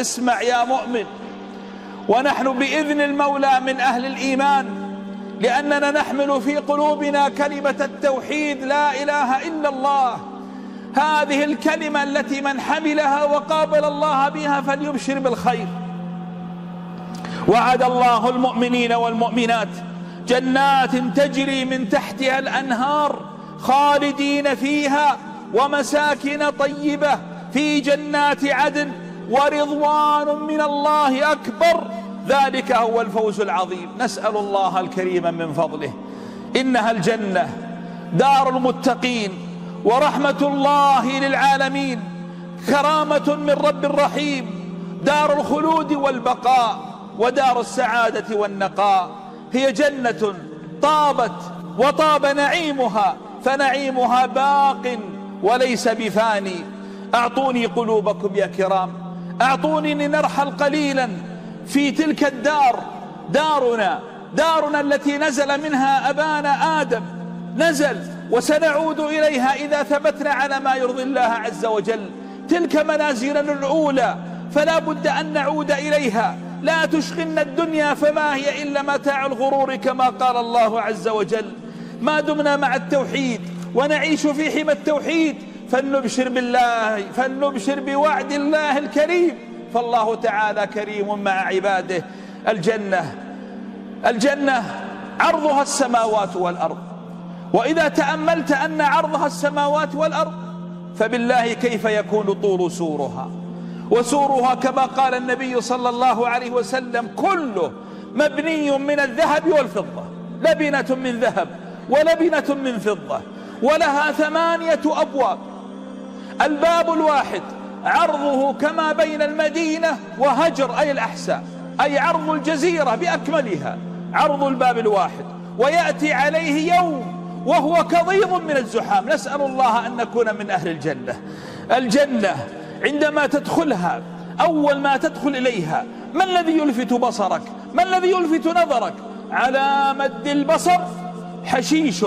اسمع يا مؤمن. ونحن بإذن المولى من أهل الإيمان لأننا نحمل في قلوبنا كلمة التوحيد لا إله إلا الله. هذه الكلمة التي من حملها وقابل الله بها فليبشر بالخير. وعد الله المؤمنين والمؤمنات جنات تجري من تحتها الأنهار خالدين فيها ومساكن طيبة في جنات عدن ورضوان من الله أكبر. ذلك هو الفوز العظيم. نسأل الله الكريم من فضله. إنها الجنة دار المتقين ورحمة الله للعالمين كرامة من رب رحيم دار الخلود والبقاء ودار السعادة والنقاء. هي جنة طابت وطاب نعيمها فنعيمها باق وليس بفاني. أعطوني قلوبكم يا كرام. أعطوني لنرحل قليلا في تلك الدار دارنا دارنا التي نزل منها أبانا آدم. نزل وسنعود إليها إذا ثبتنا على ما يرضي الله عز وجل. تلك منازلنا الأولى فلا بد أن نعود إليها. لا تشغلنا الدنيا فما هي إلا متاع الغرور كما قال الله عز وجل. ما دمنا مع التوحيد ونعيش في حمى التوحيد. فلنبشر بالله فلنبشر بوعد الله الكريم. فالله تعالى كريم مع عباده. الجنة الجنة عرضها السماوات والأرض. وإذا تأملت أن عرضها السماوات والأرض فبالله كيف يكون طول سورها؟ وسورها كما قال النبي صلى الله عليه وسلم كله مبني من الذهب والفضة. لبنة من ذهب ولبنة من فضة. ولها ثمانية أبواب. الباب الواحد عرضه كما بين المدينة وهجر أي الأحساء أي عرض الجزيرة بأكملها عرض الباب الواحد. ويأتي عليه يوم وهو كضيض من الزحام. نسأل الله أن نكون من أهل الجنة. الجنة عندما تدخلها أول ما تدخل إليها ما الذي يلفت بصرك؟ ما الذي يلفت نظرك؟ على مد البصر حشيش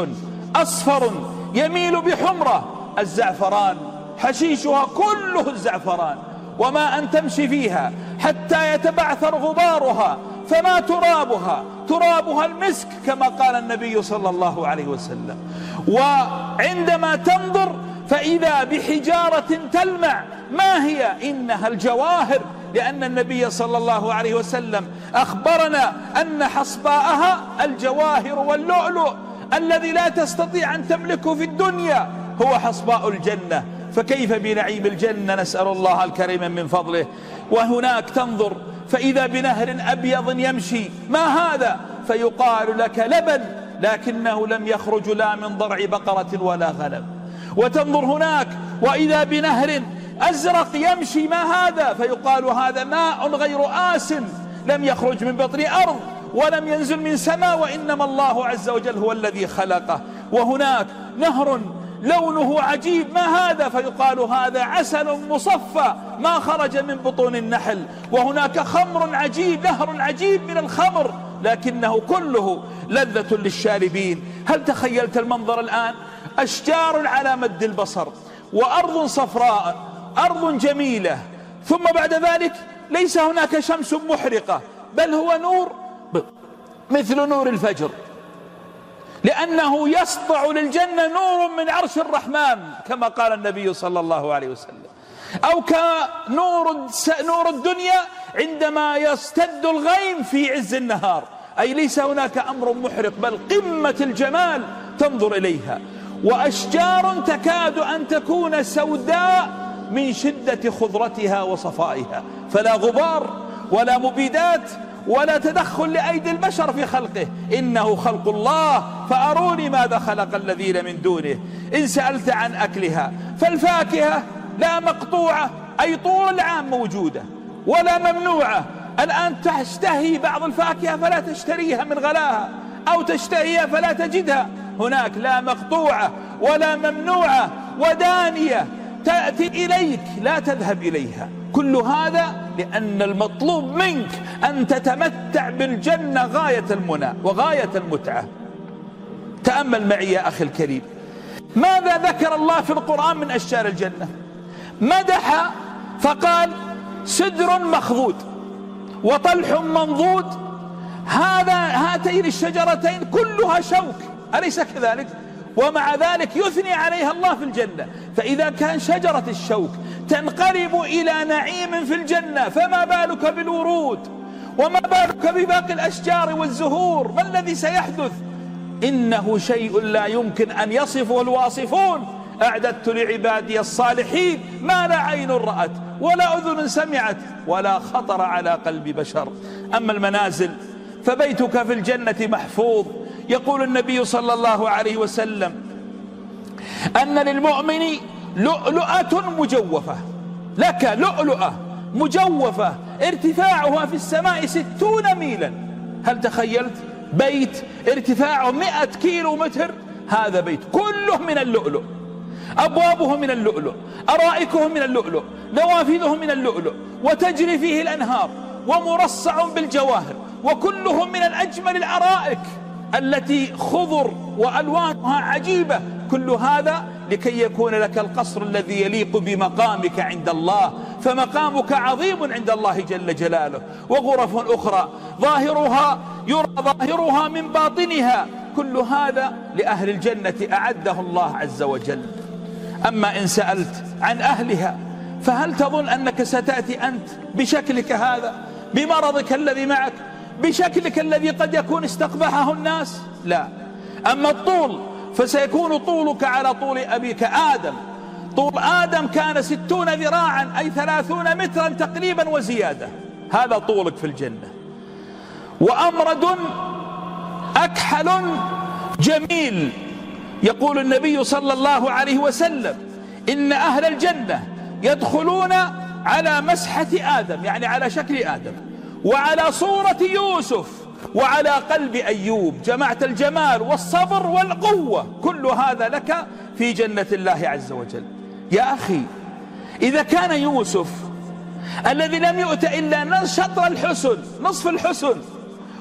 أصفر يميل بحمرة الزعفران حشيشها كله الزعفران وما أن تمشي فيها حتى يتبعثر غبارها فما ترابها؟ ترابها المسك كما قال النبي صلى الله عليه وسلم. وعندما تنظر فإذا بحجارة تلمع ما هي؟ إنها الجواهر لأن النبي صلى الله عليه وسلم أخبرنا أن حصباءها الجواهر واللؤلؤ الذي لا تستطيع أن تملكه في الدنيا هو حصباء الجنة. فكيف بنعيم الجنة؟ نسأل الله الكريم من فضله. وهناك تنظر فإذا بنهر أبيض يمشي ما هذا؟ فيقال لك لبن لكنه لم يخرج لا من ضرع بقرة ولا غنم. وتنظر هناك وإذا بنهر أزرق يمشي ما هذا؟ فيقال هذا ماء غير آس لم يخرج من بطن أرض ولم ينزل من سماء وإنما الله عز وجل هو الذي خلقه. وهناك نهر لونه عجيب ما هذا؟ فيقال هذا عسل مصفى ما خرج من بطون النحل وهناك خمر عجيب نهر عجيب من الخمر لكنه كله لذة للشاربين. هل تخيلت المنظر الآن؟ أشجار على مد البصر وأرض صفراء أرض جميلة. ثم بعد ذلك ليس هناك شمس محرقة بل هو نور مثل نور الفجر. لأنه يسطع للجنة نور من عرش الرحمن كما قال النبي صلى الله عليه وسلم. أو كنور نور الدنيا عندما يستد الغيم في عز النهار. أي ليس هناك أمر محرق بل قمة الجمال تنظر إليها. وأشجار تكاد أن تكون سوداء من شدة خضرتها وصفائها. فلا غبار ولا مبيدات ولا تدخل لأيدي البشر في خلقه. إنه خلق الله. فأروني ماذا خلق الذين من دونه. إن سألت عن أكلها فالفاكهة لا مقطوعة أي طول العام موجودة ولا ممنوعة. الآن تشتهي بعض الفاكهة فلا تشتريها من غلاها أو تشتهيها فلا تجدها. هناك لا مقطوعة ولا ممنوعة ودانية تأتي إليك لا تذهب إليها. كل هذا لأن المطلوب منك أن تتمتع بالجنة غاية المنى وغاية المتعة. تأمل معي يا أخي الكريم. ماذا ذكر الله في القرآن من أشجار الجنة؟ مدح فقال سدر مخضود وطلح منضود. هذا هاتين الشجرتين كلها شوك أليس كذلك؟ ومع ذلك يثني عليها الله في الجنة. فإذا كان شجرة الشوك تنقلب إلى نعيم في الجنة فما بالك بالورود؟ وما بالك بباقي الأشجار والزهور؟ ما الذي سيحدث؟ إنه شيء لا يمكن أن يصفه الواصفون. أعددت لعبادي الصالحين ما لا عين رأت ولا أذن سمعت ولا خطر على قلب بشر. أما المنازل فبيتك في الجنة محفوظ. يقول النبي صلى الله عليه وسلم أن للمؤمن لؤلؤة مجوفة. لك لؤلؤة مجوفة ارتفاعها في السماء ستون ميلا. هل تخيلت؟ بيت ارتفاعه مئة كيلو متر هذا بيت كله من اللؤلؤ. أبوابه من اللؤلؤ. أرائكه من اللؤلؤ. نوافذه من اللؤلؤ. وتجري فيه الأنهار. ومرصع بالجواهر. وكلهم من الأجمل الأرائك. التي خضر وألوانها عجيبة. كل هذا لكي يكون لك القصر الذي يليق بمقامك عند الله فمقامك عظيم عند الله جل جلاله. وغرف أخرى ظاهرها يرى ظاهرها من باطنها. كل هذا لأهل الجنة أعده الله عز وجل. أما إن سألت عن أهلها فهل تظن أنك ستأتي أنت بشكلك هذا بمرضك الذي معك بشكلك الذي قد يكون استقبحه الناس؟ لا. أما الطول فسيكون طولك على طول أبيك آدم. طول آدم كان ستون ذراعا أي ثلاثون مترا تقريبا وزيادة. هذا طولك في الجنة. وأمرد أكحل جميل. يقول النبي صلى الله عليه وسلم إن أهل الجنة يدخلون على مسحة آدم يعني على شكل آدم. وعلى صورة يوسف وعلى قلب أيوب جمعت الجمال والصبر والقوة. كل هذا لك في جنة الله عز وجل. يا أخي إذا كان يوسف الذي لم يؤت إلا شطر الحسن نصف الحسن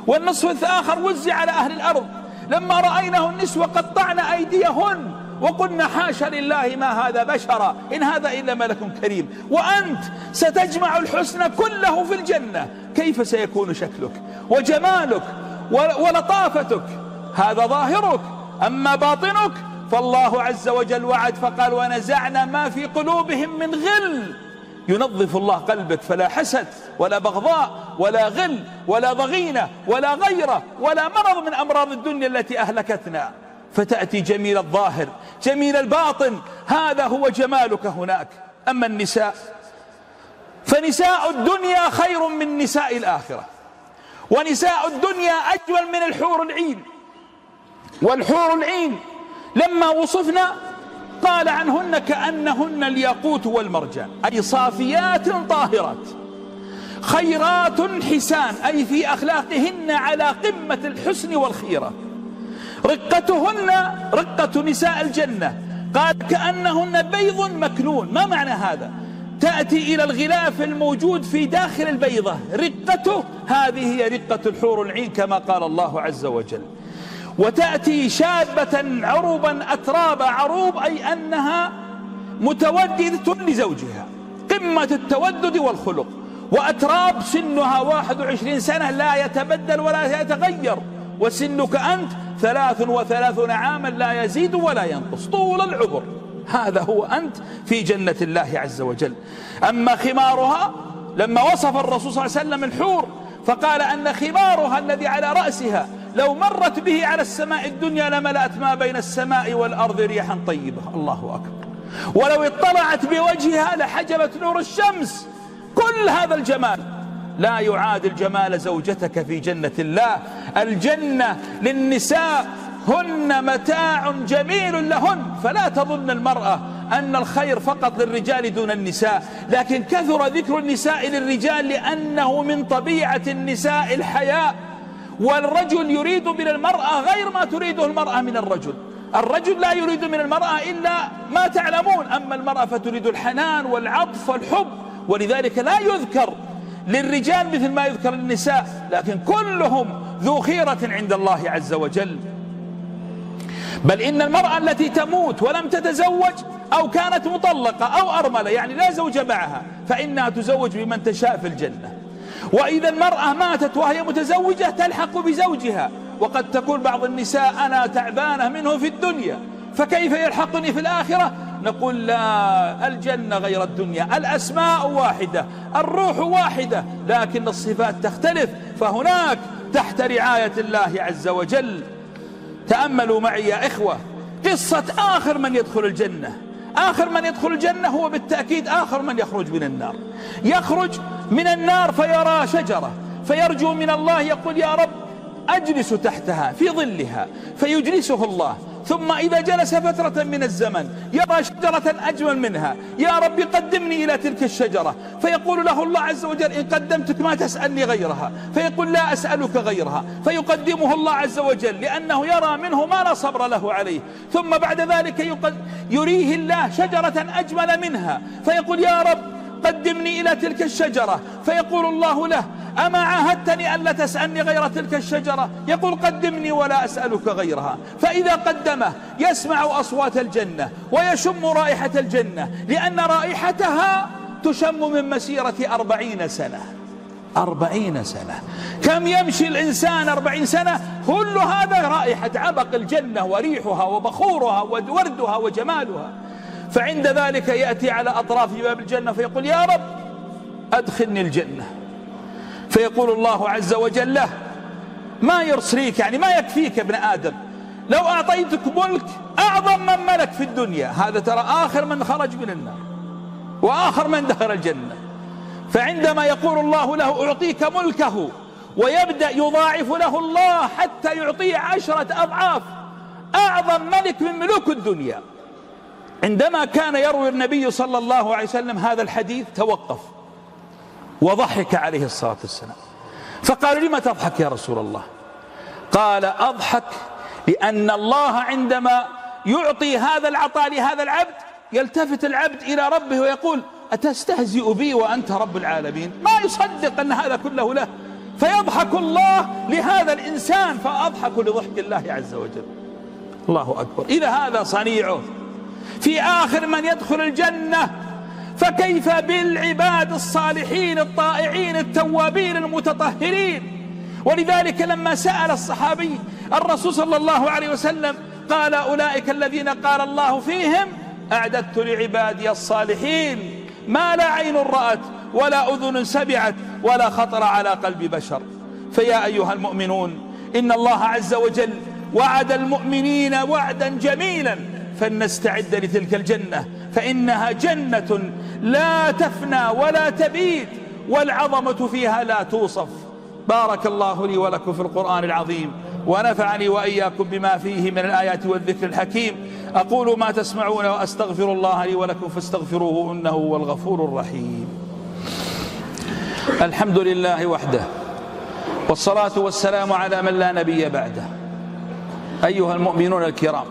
والنصف الآخر وزع على أهل الأرض لما رأينه النسوة قطعن أيديهن وقلنا حاشا لله ما هذا بشرا إن هذا إلا ملك كريم. وأنت ستجمع الحسن كله في الجنة. كيف سيكون شكلك؟ وجمالك ولطافتك؟ هذا ظاهرك. أما باطنك فالله عز وجل وعد فقال ونزعنا ما في قلوبهم من غل. ينظف الله قلبك فلا حسد ولا بغضاء ولا غل ولا ضغينة ولا غيرة ولا مرض من أمراض الدنيا التي أهلكتنا. فتأتي جميل الظاهر جميل الباطن هذا هو جمالك هناك أما النساء فنساء الدنيا خير من نساء الآخرة ونساء الدنيا أجمل من الحور العين والحور العين لما وصفنا قال عنهن كأنهن الياقوت والمرجان أي صافيات طاهرات خيرات حسان أي في أخلاقهن على قمة الحسن والخيرة. رقتهن رقة نساء الجنة. قال كأنهن بيض مكنون. ما معنى هذا؟ تأتي إلى الغلاف الموجود في داخل البيضة. رقته هذه هي رقة الحور العين كما قال الله عز وجل. وتأتي شابة عروبا أتراب عروب أي أنها متوددة لزوجها. قمة التودد والخلق. وأتراب سنها 21 سنة لا يتبدل ولا يتغير. وسنك أنت ثلاث وثلاثون عاما لا يزيد ولا ينقص طول العمر. هذا هو أنت في جنة الله عز وجل. أما خمارها لما وصف الرسول صلى الله عليه وسلم الحور فقال أن خمارها الذي على رأسها لو مرت به على السماء الدنيا لملأت ما بين السماء والأرض ريحا طيبة. الله أكبر. ولو اطلعت بوجهها لحجبت نور الشمس. كل هذا الجمال. لا يعادل جمال زوجتك في جنة الله. الجنة للنساء هن متاع جميل لهن. فلا تظن المرأة أن الخير فقط للرجال دون النساء. لكن كثر ذكر النساء للرجال لأنه من طبيعة النساء الحياء. والرجل يريد من المرأة غير ما تريده المرأة من الرجل. الرجل لا يريد من المرأة إلا ما تعلمون. أما المرأة فتريد الحنان والعطف والحب. ولذلك لا يذكر للرجال مثل ما يذكر للنساء لكن كلهم ذو خيرة عند الله عز وجل. بل إن المرأة التي تموت ولم تتزوج أو كانت مطلقة أو أرملة يعني لا زوج معها فإنها تزوج بمن تشاء في الجنة. وإذا المرأة ماتت وهي متزوجة تلحق بزوجها وقد تقول بعض النساء أنا تعبانة منه في الدنيا فكيف يلحقني في الآخرة؟ نقول لا الجنة غير الدنيا الأسماء واحدة الروح واحدة لكن الصفات تختلف. فهناك تحت رعاية الله عز وجل. تأملوا معي يا إخوة قصة آخر من يدخل الجنة. آخر من يدخل الجنة هو بالتأكيد آخر من يخرج من النار. يخرج من النار فيرى شجرة فيرجو من الله يقول يا رب أجلس تحتها في ظلها فيجلسه الله. ثم إذا جلس فترة من الزمن يرى شجرة أجمل منها. يا رب قدمني إلى تلك الشجرة. فيقول له الله عز وجل إن قدمتك ما تسألني غيرها. فيقول لا أسألك غيرها. فيقدمه الله عز وجل لأنه يرى منه ما لا صبر له عليه. ثم بعد ذلك يريه الله شجرة أجمل منها. فيقول يا رب قدمني إلى تلك الشجرة. فيقول الله له أما عاهدتني ألا تسألني غير تلك الشجرة؟ يقول قدمني ولا أسألك غيرها. فإذا قدمه يسمع أصوات الجنة ويشم رائحة الجنة لأن رائحتها تشم من مسيرة أربعين سنة. أربعين سنة. كم يمشي الإنسان أربعين سنة؟ كل هذا رائحة عبق الجنة وريحها وبخورها ووردها وجمالها. فعند ذلك يأتي على أطراف باب الجنة فيقول يا رب أدخلني الجنة. فيقول الله عز وجل له ما يرسليك يعني ما يكفيك ابن آدم. لو أعطيتك ملك أعظم من ملك في الدنيا. هذا ترى آخر من خرج من النار وآخر من دخل الجنة. فعندما يقول الله له أعطيك ملكه. ويبدأ يضاعف له الله حتى يعطيه عشرة أضعاف أعظم ملك من ملوك الدنيا. عندما كان يروي النبي صلى الله عليه وسلم هذا الحديث توقف وضحك عليه الصلاة والسلام. فقالوا لما تضحك يا رسول الله؟ قال أضحك لأن الله عندما يعطي هذا العطاء لهذا العبد يلتفت العبد إلى ربه ويقول أتستهزئ بي وأنت رب العالمين؟ ما يصدق أن هذا كله له. فيضحك الله لهذا الإنسان فأضحك لضحك الله عز وجل. الله أكبر. إذا هذا صنيعه. في آخر من يدخل الجنة فكيف بالعباد الصالحين الطائعين التوابين المتطهرين؟ ولذلك لما سأل الصحابي الرسول صلى الله عليه وسلم قال أولئك الذين قال الله فيهم أعددت لعبادي الصالحين ما لا عين رأت ولا أذن سمعت ولا خطر على قلب بشر. فيا أيها المؤمنون إن الله عز وجل وعد المؤمنين وعدا جميلا. فلنستعد لتلك الجنة فإنها جنة لا تفنى ولا تبيد والعظمة فيها لا توصف. بارك الله لي ولكم في القرآن العظيم ونفعني وإياكم بما فيه من الآيات والذكر الحكيم. أقول ما تسمعون وأستغفر الله لي ولكم فاستغفروه إنه هو الغفور الرحيم. الحمد لله وحده والصلاة والسلام على من لا نبي بعده. أيها المؤمنون الكرام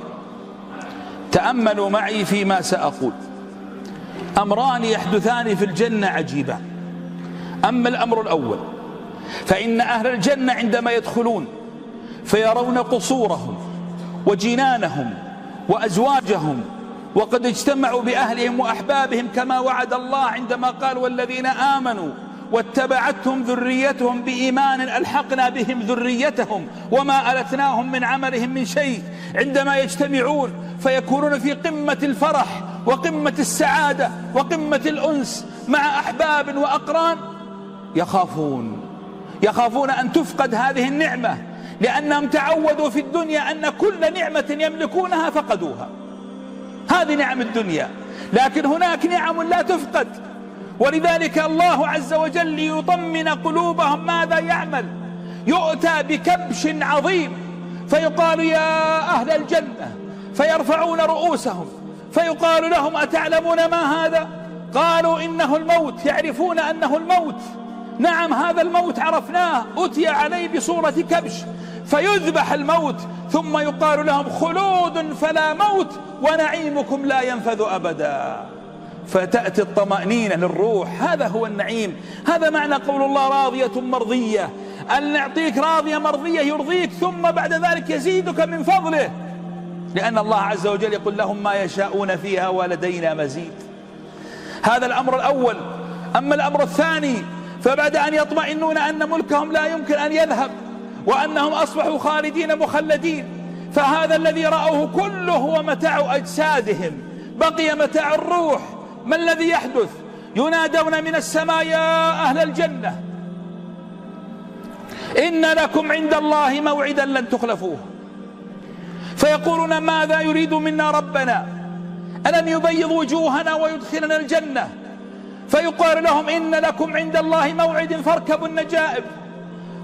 تأملوا معي فيما سأقول. أمران يحدثان في الجنة عجيبان أما الأمر الأول فإن أهل الجنة عندما يدخلون فيرون قصورهم وجنانهم وأزواجهم وقد اجتمعوا بأهلهم وأحبابهم كما وعد الله عندما قال والذين آمنوا واتبعتهم ذريتهم بإيمان ألحقنا بهم ذريتهم وما ألتناهم من عملهم من شيء عندما يجتمعون فيكونون في قمة الفرح وقمة السعادة وقمة الأنس مع أحباب وأقران يخافون. يخافون أن تفقد هذه النعمة لأنهم تعودوا في الدنيا أن كل نعمة يملكونها فقدوها. هذه نعم الدنيا. لكن هناك نعم لا تفقد. ولذلك الله عز وجل ليطمن قلوبهم ماذا يعمل. يؤتى بكبش عظيم فيقال يا أهل الجنة فيرفعون رؤوسهم فيقال لهم أتعلمون ما هذا؟ قالوا إنه الموت يعرفون أنه الموت. نعم هذا الموت عرفناه أتي عليه بصورة كبش فيذبح الموت ثم يقال لهم خلود فلا موت ونعيمكم لا ينفذ أبدا. فتأتي الطمأنينة للروح. هذا هو النعيم. هذا معنى قول الله راضية مرضية. أن نعطيك راضية مرضية يرضيك ثم بعد ذلك يزيدك من فضله. لأن الله عز وجل يقول لهم ما يشاءون فيها ولدينا مزيد. هذا الأمر الأول. أما الأمر الثاني فبعد أن يطمئنون أن ملكهم لا يمكن أن يذهب وأنهم أصبحوا خالدين مخلدين فهذا الذي رأوه كله هو متاع أجسادهم. بقي متاع الروح. ما الذي يحدث؟ ينادون من السماء يا أهل الجنة! إن لكم عند الله موعدا لن تخلفوه. فيقولون ماذا يريد منا ربنا؟ ألم يبيض وجوهنا ويدخلنا الجنة؟ فيقال لهم إن لكم عند الله موعد فاركبوا النجائب.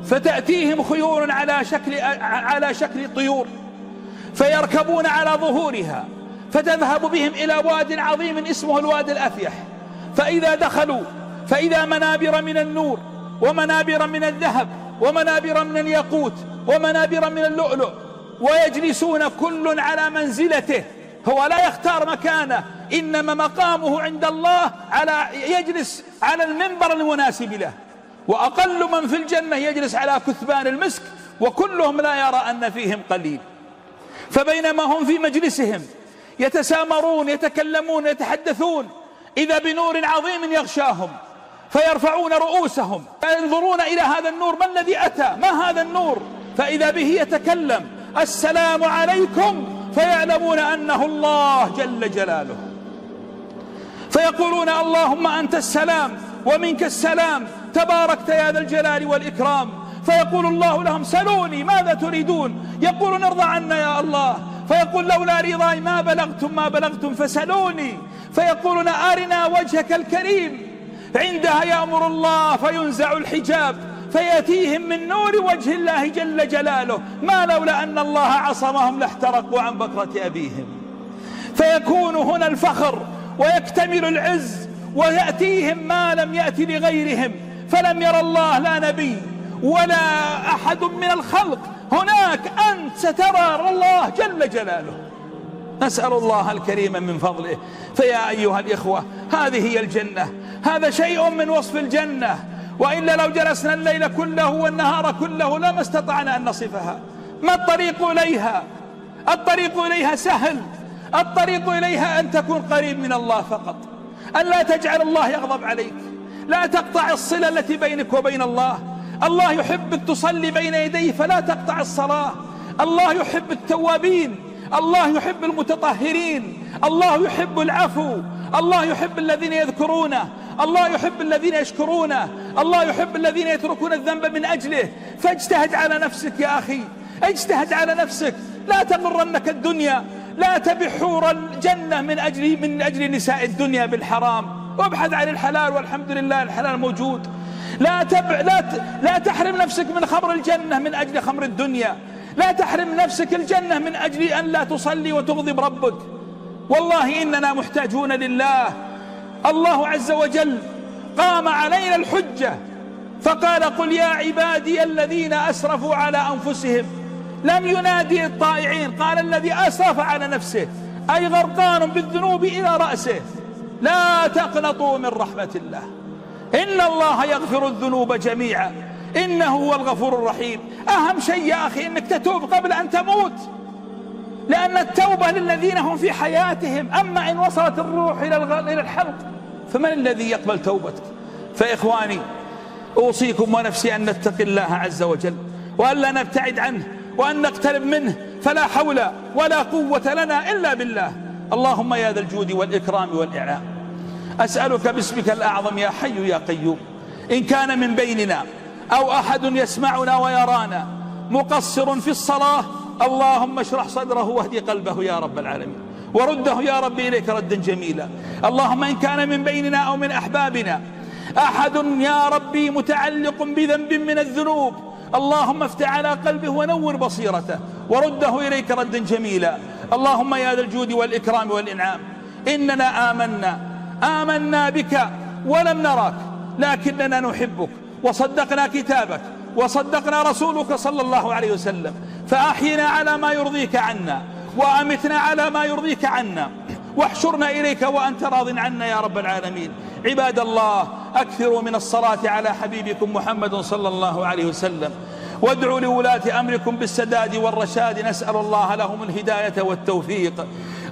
فتأتيهم خيول على شكل على شكل طيور فيركبون على ظهورها. فتذهب بهم إلى واد عظيم اسمه الوادي الأفيح. فإذا دخلوا فإذا منابر من النور ومنابر من الذهب ومنابر من الياقوت ومنابر من اللؤلؤ ويجلسون كل على منزلته. هو لا يختار مكانه إنما مقامه عند الله على يجلس على المنبر المناسب له. وأقل من في الجنة يجلس على كثبان المسك وكلهم لا يرى أن فيهم قليل. فبينما هم في مجلسهم يتسامرون يتكلمون يتحدثون إذا بنور عظيم يغشاهم فيرفعون رؤوسهم فينظرون إلى هذا النور ما الذي أتى؟ ما هذا النور؟ فإذا به يتكلم السلام عليكم فيعلمون أنه الله جل جلاله. فيقولون اللهم أنت السلام ومنك السلام تباركت يا ذا الجلال والإكرام. فيقول الله لهم سلوني ماذا تريدون؟ يقولون ارضى عنا يا الله. فيقول لولا رضاي ما بلغتم ما بلغتم فسلوني فيقولون أرنا وجهك الكريم. عندها يأمر الله فينزع الحجاب. فيأتيهم من نور وجه الله جل جلاله. ما لولا أن الله عصمهم لاحترقوا عن بكرة أبيهم. فيكون هنا الفخر ويكتمل العز ويأتيهم ما لم يأتي لغيرهم. فلم ير الله لا نبي ولا أحد من الخلق هناك أنت سترى الله جل جلاله. نسأل الله الكريم من فضله. فيا أيها الإخوة هذه هي الجنة. هذا شيء من وصف الجنة. وإلا لو جلسنا الليل كله والنهار كله لما استطعنا أن نصفها. ما الطريق إليها؟ الطريق إليها سهل. الطريق إليها أن تكون قريب من الله فقط. أن لا تجعل الله يغضب عليك. لا تقطع الصلة التي بينك وبين الله. الله يحبك تصلي بين يديه فلا تقطع الصلاة. الله يحب التوابين. الله يحب المتطهرين. الله يحب العفو. الله يحب الذين يذكرونه. الله يحب الذين يشكرونه. الله يحب الذين يتركون الذنب من أجله. فاجتهد على نفسك يا أخي. اجتهد على نفسك. لا تغرنك الدنيا. لا تبع حور الجنة من أجل من أجل نساء الدنيا بالحرام. وابحث عن الحلال والحمد لله. الحلال موجود. لا تبع لا لا تحرم نفسك من خمر الجنة من أجل خمر الدنيا. لا تحرم نفسك الجنة من أجل أن لا تصلي وتغضب ربك. والله إننا محتاجون لله. الله عز وجل قام علينا الحجة. فقال قل يا عبادي الذين أسرفوا على أنفسهم. لم ينادي الطائعين. قال الذي أسرف على نفسه. أي غرقان بالذنوب إلى رأسه. لا تقنطوا من رحمة الله. إن الله يغفر الذنوب جميعا. إنه هو الغفور الرحيم. أهم شيء يا أخي أنك تتوب قبل أن تموت. لأن التوبة للذين هم في حياتهم. أما إن وصلت الروح إلى الحلق فمن الذي يقبل توبتك؟ فإخواني أوصيكم ونفسي أن نتقي الله عز وجل وأن لا نبتعد عنه وأن نقترب منه. فلا حول ولا قوة لنا إلا بالله. اللهم يا ذا الجود والإكرام والإعلام أسألك باسمك الأعظم يا حي يا قيوم. إن كان من بيننا أو أحد يسمعنا ويرانا مقصر في الصلاة اللهم اشرح صدره واهدي قلبه يا رب العالمين. ورده يا رب إليك ردا جميلا. اللهم إن كان من بيننا أو من أحبابنا أحد يا ربي متعلق بذنب من الذنوب اللهم افتح على قلبه ونور بصيرته. ورده إليك ردا جميلا. اللهم يا ذا الجود والإكرام والإنعام. إننا آمنا آمنا بك ولم نراك لكننا نحبك وصدقنا كتابك وصدقنا رسولك صلى الله عليه وسلم. فأحينا على ما يرضيك عنا وأمتنا على ما يرضيك عنا. واحشرنا إليك وأنت راض عنا يا رب العالمين. عباد الله أكثروا من الصلاة على حبيبكم محمد صلى الله عليه وسلم. وادعوا لولاة أمركم بالسداد والرشاد. نسأل الله لهم الهداية والتوفيق.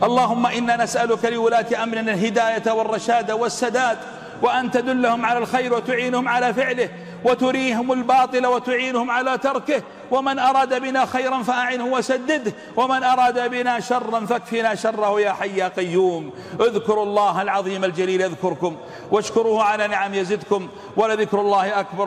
اللهم إنا نسألك لولاة أمرنا الهداية والرشاد والسداد وأن تدلهم على الخير وتعينهم على فعله وتريهم الباطل وتعينهم على تركه. ومن أراد بنا خيرا فأعنه وسدده ومن أراد بنا شرا فاكفنا شره يا حي يا قيوم. اذكروا الله العظيم الجليل يذكركم واشكروه على نعم يزدكم ولذكر الله أكبر.